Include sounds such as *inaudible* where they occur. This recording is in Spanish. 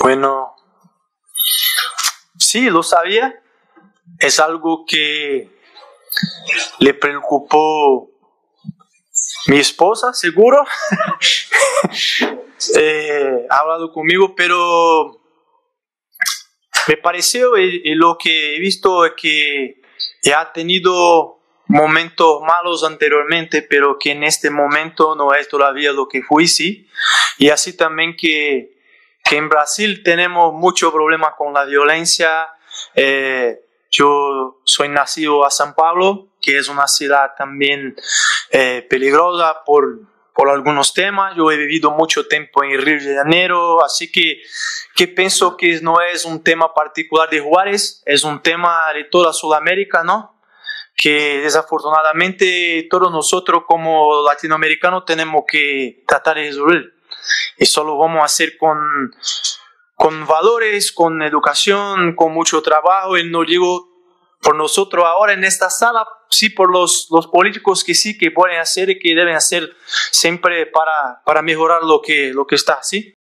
Bueno, sí, lo sabía. Es algo que le preocupó mi esposa, seguro. *laughs* eh, ha hablado conmigo, pero me pareció y, y lo que he visto es que ha tenido momentos malos anteriormente, pero que en este momento no es todavía lo que fui, sí. Y así también que, que en Brasil tenemos mucho problema con la violencia. Eh, yo soy nacido a San Pablo, que es una ciudad también eh, peligrosa por, por algunos temas. Yo he vivido mucho tiempo en Río de Janeiro, así que, que pienso que no es un tema particular de Juárez, es un tema de toda Sudamérica, ¿no? que desafortunadamente todos nosotros como latinoamericanos tenemos que tratar de resolver. Y solo vamos a hacer con, con valores, con educación, con mucho trabajo. Y no digo por nosotros ahora en esta sala, sí por los, los políticos que sí que pueden hacer y que deben hacer siempre para, para mejorar lo que, lo que está, ¿sí?